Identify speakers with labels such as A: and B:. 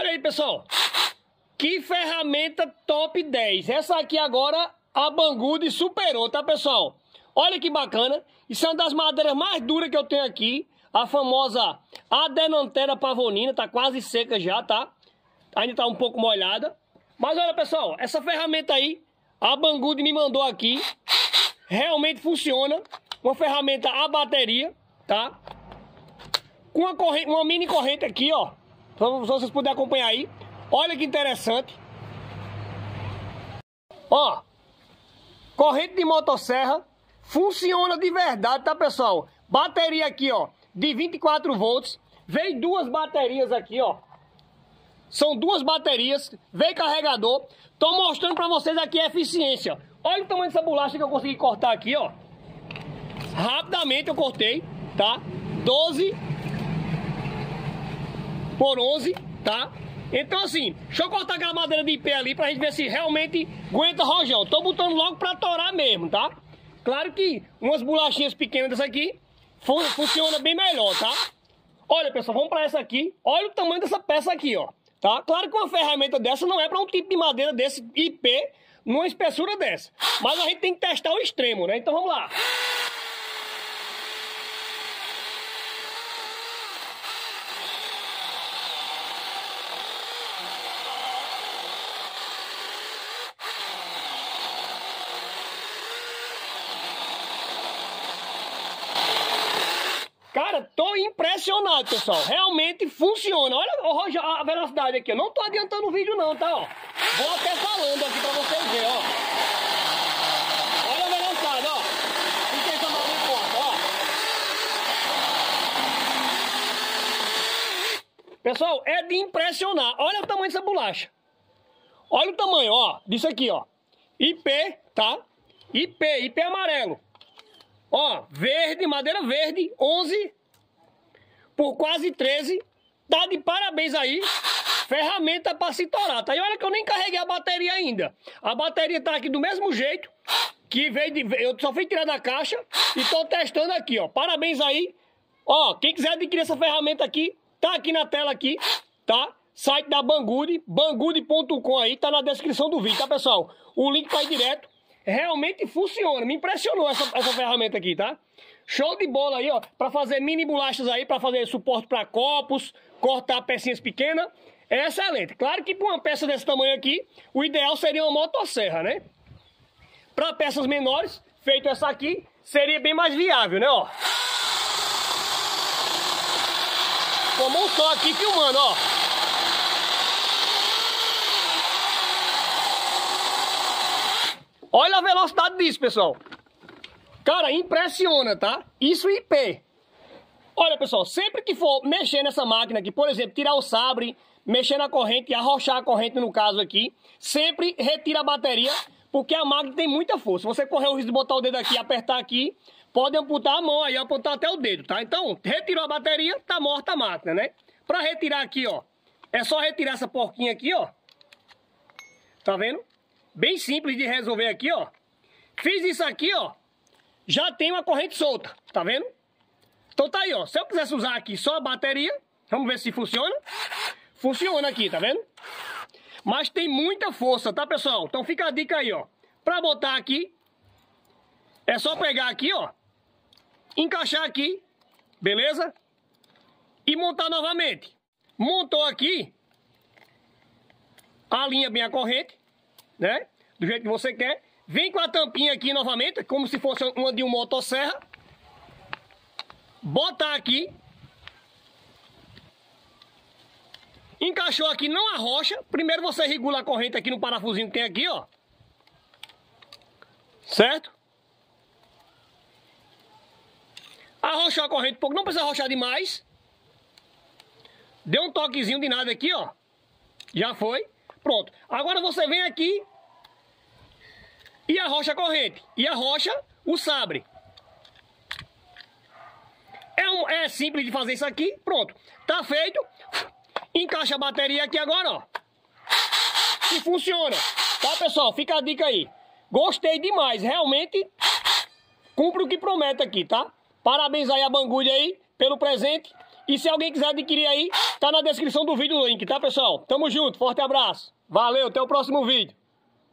A: aí, pessoal. Que ferramenta top 10. Essa aqui agora a Banggood superou, tá, pessoal? Olha que bacana. Isso é uma das madeiras mais duras que eu tenho aqui. A famosa Adenantera pavonina. Tá quase seca já, tá? Ainda tá um pouco molhada. Mas olha, pessoal. Essa ferramenta aí, a Banggood me mandou aqui. Realmente funciona. Uma ferramenta a bateria, tá? Com uma, corrente, uma mini corrente aqui, ó. Se vocês puderem acompanhar aí. Olha que interessante. Ó. Corrente de motosserra Funciona de verdade, tá, pessoal? Bateria aqui, ó, de 24 volts. Vem duas baterias aqui, ó. São duas baterias, vem carregador. Tô mostrando pra vocês aqui a eficiência. Olha o tamanho dessa bolacha que eu consegui cortar aqui, ó. Rapidamente eu cortei, tá? 12 por 11, tá? Então assim, deixa eu cortar aquela madeira de pé ali pra gente ver se realmente aguenta rojão. Tô botando logo pra torar mesmo, tá? Claro que umas bolachinhas pequenas dessa aqui fun funciona bem melhor, tá? Olha, pessoal, vamos para essa aqui. Olha o tamanho dessa peça aqui, ó. Tá? Claro que uma ferramenta dessa não é para um tipo de madeira desse IP numa espessura dessa. Mas a gente tem que testar o extremo, né? Então vamos lá. Cara, tô impressionado, pessoal. Realmente funciona. Olha a velocidade aqui. Eu não tô adiantando o vídeo não, tá? Ó. Vou até falando aqui pra vocês verem, ó. Olha a velocidade, ó. Ó. Pessoal, é de impressionar. Olha o tamanho dessa bolacha. Olha o tamanho, ó. Disso aqui, ó. IP, tá? IP, IP amarelo. Ó, verde, madeira verde, 11 por quase 13. Tá de parabéns aí. Ferramenta para se torar, tá? E olha que eu nem carreguei a bateria ainda. A bateria tá aqui do mesmo jeito que veio de... Eu só fui tirar da caixa e tô testando aqui, ó. Parabéns aí. Ó, quem quiser adquirir essa ferramenta aqui, tá aqui na tela aqui, tá? Site da Banggood, banggood.com aí, tá na descrição do vídeo, tá, pessoal? O link tá aí direto realmente funciona. Me impressionou essa, essa ferramenta aqui, tá? Show de bola aí, ó, para fazer mini bolachas aí, para fazer suporte para copos, cortar pecinhas pequenas. É excelente. Claro que para uma peça desse tamanho aqui, o ideal seria uma motosserra, né? Para peças menores, feito essa aqui, seria bem mais viável, né, ó? Como só aqui filmando, ó. Olha a velocidade disso, pessoal. Cara, impressiona, tá? Isso IP. Olha, pessoal, sempre que for mexer nessa máquina aqui, por exemplo, tirar o sabre, mexer na corrente, arrochar a corrente no caso aqui, sempre retira a bateria, porque a máquina tem muita força. Você correr o risco de botar o dedo aqui apertar aqui, pode amputar a mão aí, apontar até o dedo, tá? Então, retirou a bateria, tá morta a máquina, né? Pra retirar aqui, ó, é só retirar essa porquinha aqui, ó. Tá vendo? Bem simples de resolver aqui, ó. Fiz isso aqui, ó. Já tem uma corrente solta, tá vendo? Então tá aí, ó. Se eu quisesse usar aqui só a bateria, vamos ver se funciona. Funciona aqui, tá vendo? Mas tem muita força, tá, pessoal? Então fica a dica aí, ó. Pra botar aqui, é só pegar aqui, ó. Encaixar aqui, beleza? E montar novamente. Montou aqui, alinha bem a corrente né? Do jeito que você quer. Vem com a tampinha aqui novamente, como se fosse uma de uma motosserra. Botar aqui. Encaixou aqui, não arrocha. Primeiro você regula a corrente aqui no parafusinho que tem aqui, ó. Certo? Arrochou a corrente um pouco, não precisa arrochar demais. Deu um toquezinho de nada aqui, ó. Já foi. Pronto. Agora você vem aqui e a corrente. E arrocha o sabre. É, um, é simples de fazer isso aqui. Pronto. Tá feito. Encaixa a bateria aqui agora, ó. E funciona. Tá, pessoal? Fica a dica aí. Gostei demais. Realmente cumpre o que promete aqui, tá? Parabéns aí a Banggood aí pelo presente. E se alguém quiser adquirir aí, tá na descrição do vídeo o link, tá, pessoal? Tamo junto, forte abraço. Valeu, até o próximo vídeo.